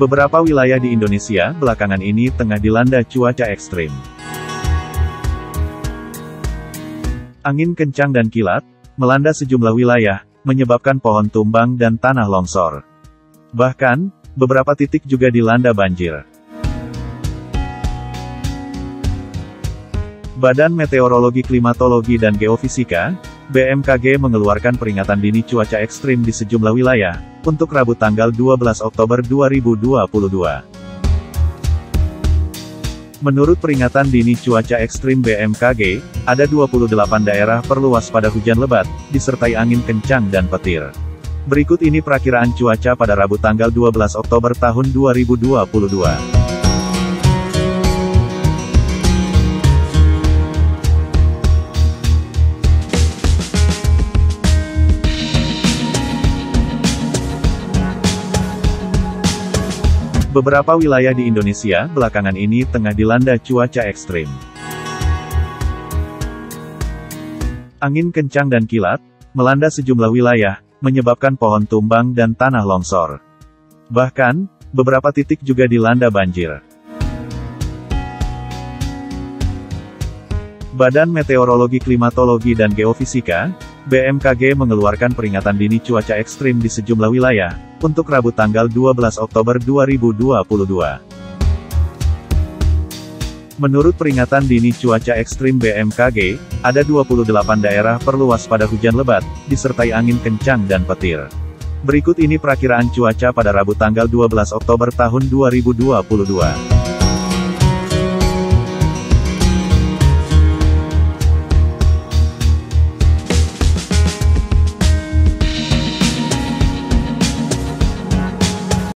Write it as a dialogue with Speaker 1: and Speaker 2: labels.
Speaker 1: Beberapa wilayah di Indonesia belakangan ini tengah dilanda cuaca ekstrim. Angin kencang dan kilat, melanda sejumlah wilayah, menyebabkan pohon tumbang dan tanah longsor. Bahkan, beberapa titik juga dilanda banjir. Badan Meteorologi Klimatologi dan Geofisika, BMKG mengeluarkan peringatan dini cuaca ekstrim di sejumlah wilayah, untuk Rabu tanggal 12 Oktober 2022. Menurut peringatan dini cuaca ekstrim BMKG, ada 28 daerah perlu waspada hujan lebat, disertai angin kencang dan petir. Berikut ini perakiraan cuaca pada Rabu tanggal 12 Oktober tahun 2022. Beberapa wilayah di Indonesia belakangan ini tengah dilanda cuaca ekstrim. Angin kencang dan kilat, melanda sejumlah wilayah, menyebabkan pohon tumbang dan tanah longsor. Bahkan, beberapa titik juga dilanda banjir. Badan Meteorologi Klimatologi dan Geofisika, BMKG mengeluarkan peringatan dini cuaca ekstrim di sejumlah wilayah, untuk Rabu tanggal 12 Oktober 2022. Menurut peringatan dini cuaca ekstrim BMKG, ada 28 daerah perlu waspada hujan lebat, disertai angin kencang dan petir. Berikut ini perakiraan cuaca pada Rabu tanggal 12 Oktober tahun 2022.